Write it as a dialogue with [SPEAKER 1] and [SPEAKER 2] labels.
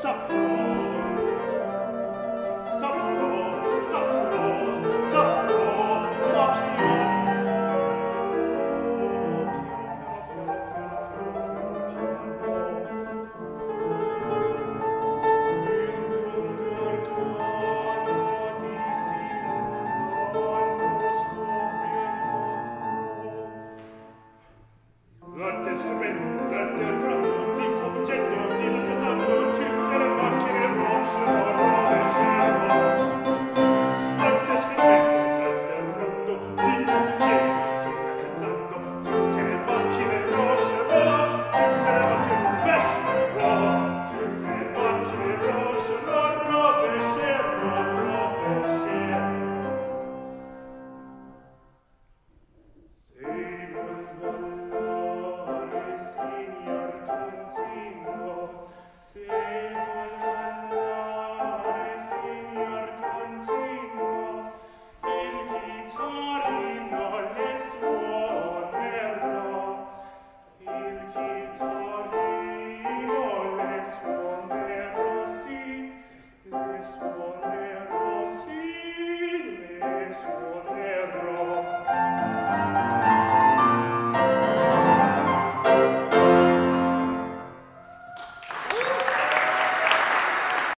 [SPEAKER 1] Sapphire.